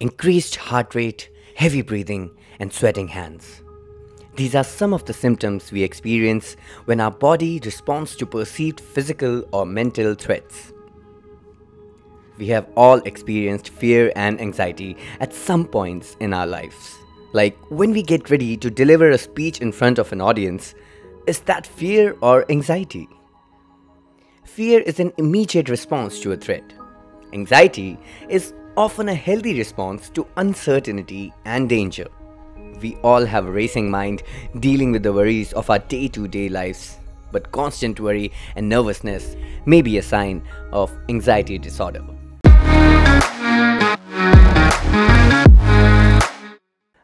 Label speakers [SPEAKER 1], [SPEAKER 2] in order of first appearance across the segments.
[SPEAKER 1] increased heart rate, heavy breathing, and sweating hands. These are some of the symptoms we experience when our body responds to perceived physical or mental threats. We have all experienced fear and anxiety at some points in our lives. Like when we get ready to deliver a speech in front of an audience, is that fear or anxiety? Fear is an immediate response to a threat. Anxiety is often a healthy response to uncertainty and danger. We all have a racing mind dealing with the worries of our day to day lives, but constant worry and nervousness may be a sign of anxiety disorder.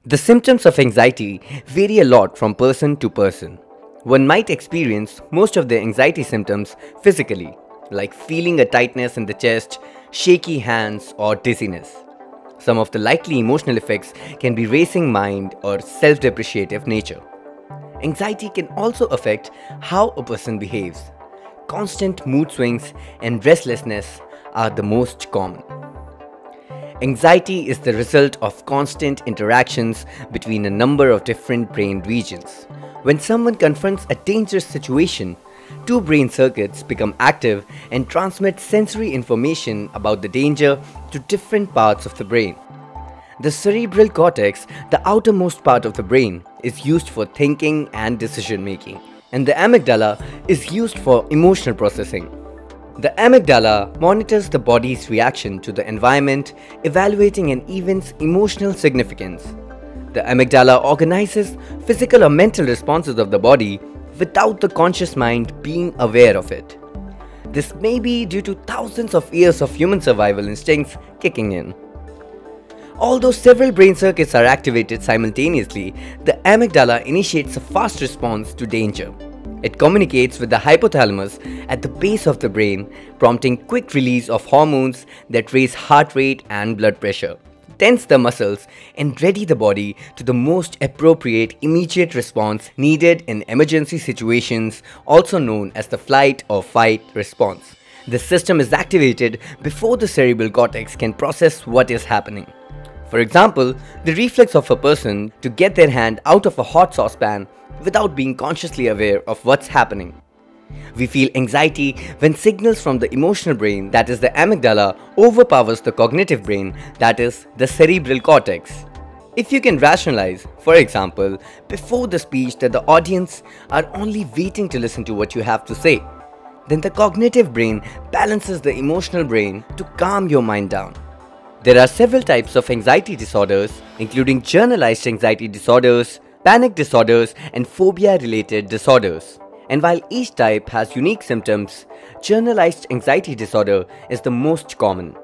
[SPEAKER 1] The symptoms of anxiety vary a lot from person to person. One might experience most of the anxiety symptoms physically, like feeling a tightness in the chest, shaky hands, or dizziness. Some of the likely emotional effects can be racing mind or self depreciative nature. Anxiety can also affect how a person behaves. Constant mood swings and restlessness are the most common. Anxiety is the result of constant interactions between a number of different brain regions. When someone confronts a dangerous situation, two brain circuits become active and transmit sensory information about the danger to different parts of the brain. The cerebral cortex, the outermost part of the brain, is used for thinking and decision making, and the amygdala is used for emotional processing. The amygdala monitors the body's reaction to the environment, evaluating an event's emotional significance. The amygdala organizes physical or mental responses of the body without the conscious mind being aware of it. This may be due to thousands of years of human survival instincts kicking in. Although several brain circuits are activated simultaneously, the amygdala initiates a fast response to danger. It communicates with the hypothalamus at the base of the brain, prompting quick release of hormones that raise heart rate and blood pressure tense the muscles, and ready the body to the most appropriate immediate response needed in emergency situations, also known as the flight or fight response. The system is activated before the cerebral cortex can process what is happening. For example, the reflex of a person to get their hand out of a hot saucepan without being consciously aware of what's happening. We feel anxiety when signals from the emotional brain, that is the amygdala, overpowers the cognitive brain, that is the cerebral cortex. If you can rationalize, for example, before the speech that the audience are only waiting to listen to what you have to say, then the cognitive brain balances the emotional brain to calm your mind down. There are several types of anxiety disorders, including generalized anxiety disorders, panic disorders, and phobia related disorders. And while each type has unique symptoms, generalized anxiety disorder is the most common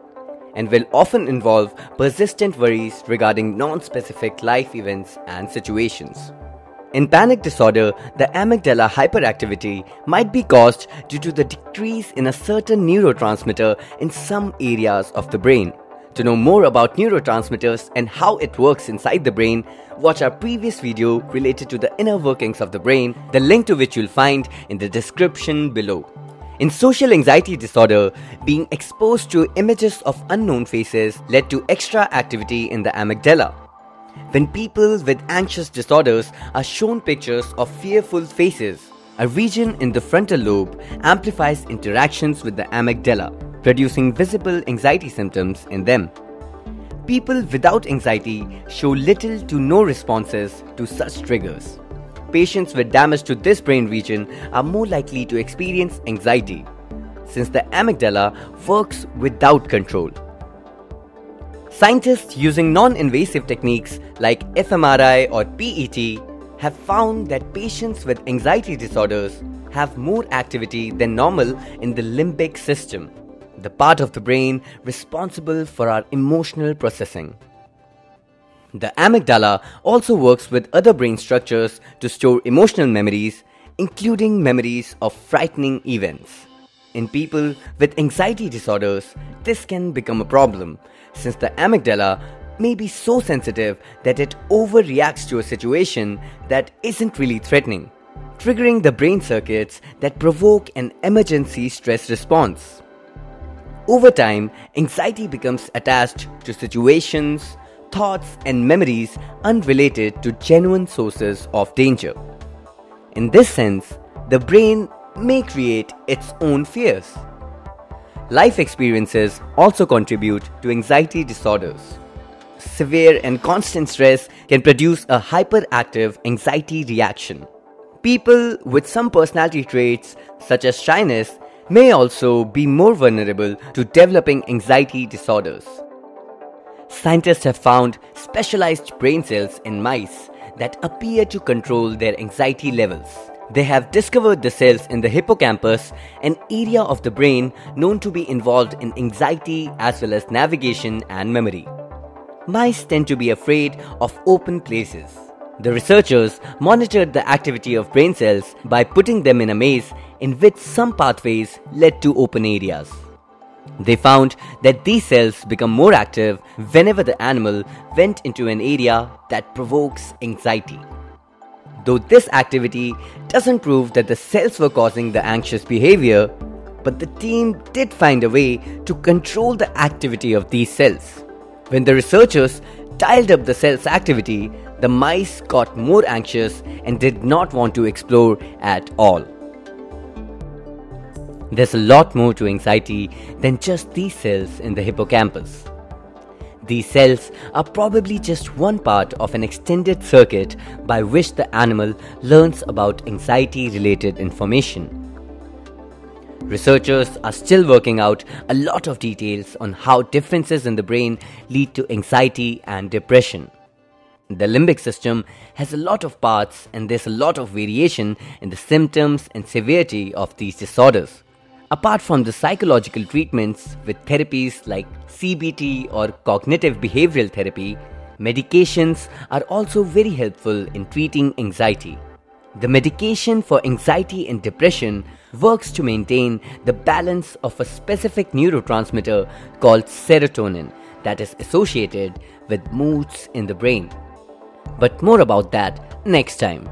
[SPEAKER 1] and will often involve persistent worries regarding non specific life events and situations. In panic disorder, the amygdala hyperactivity might be caused due to the decrease in a certain neurotransmitter in some areas of the brain. To know more about neurotransmitters and how it works inside the brain, watch our previous video related to the inner workings of the brain, the link to which you'll find in the description below. In social anxiety disorder, being exposed to images of unknown faces led to extra activity in the amygdala. When people with anxious disorders are shown pictures of fearful faces, a region in the frontal lobe amplifies interactions with the amygdala producing visible anxiety symptoms in them. People without anxiety show little to no responses to such triggers. Patients with damage to this brain region are more likely to experience anxiety, since the amygdala works without control. Scientists using non invasive techniques like fMRI or PET have found that patients with anxiety disorders have more activity than normal in the limbic system the part of the brain responsible for our emotional processing. The amygdala also works with other brain structures to store emotional memories, including memories of frightening events. In people with anxiety disorders, this can become a problem since the amygdala may be so sensitive that it overreacts to a situation that isn't really threatening, triggering the brain circuits that provoke an emergency stress response. Over time, anxiety becomes attached to situations, thoughts, and memories unrelated to genuine sources of danger. In this sense, the brain may create its own fears. Life experiences also contribute to anxiety disorders. Severe and constant stress can produce a hyperactive anxiety reaction. People with some personality traits, such as shyness, may also be more vulnerable to developing anxiety disorders. Scientists have found specialized brain cells in mice that appear to control their anxiety levels. They have discovered the cells in the hippocampus, an area of the brain known to be involved in anxiety as well as navigation and memory. Mice tend to be afraid of open places. The researchers monitored the activity of brain cells by putting them in a maze in which some pathways led to open areas. They found that these cells become more active whenever the animal went into an area that provokes anxiety. Though this activity doesn't prove that the cells were causing the anxious behavior, but the team did find a way to control the activity of these cells. When the researchers dialed up the cell's activity, the mice got more anxious and did not want to explore at all. There's a lot more to anxiety than just these cells in the hippocampus. These cells are probably just one part of an extended circuit by which the animal learns about anxiety related information. Researchers are still working out a lot of details on how differences in the brain lead to anxiety and depression. The limbic system has a lot of parts and there's a lot of variation in the symptoms and severity of these disorders. Apart from the psychological treatments with therapies like CBT or cognitive behavioral therapy, medications are also very helpful in treating anxiety. The medication for anxiety and depression works to maintain the balance of a specific neurotransmitter called serotonin that is associated with moods in the brain. But more about that next time.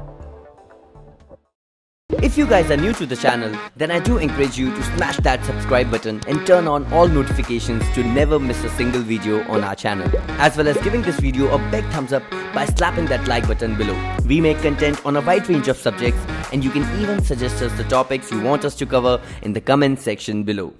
[SPEAKER 1] If you guys are new to the channel, then I do encourage you to smash that subscribe button and turn on all notifications to never miss a single video on our channel. As well as giving this video a big thumbs up by slapping that like button below. We make content on a wide range of subjects and you can even suggest us the topics you want us to cover in the comment section below.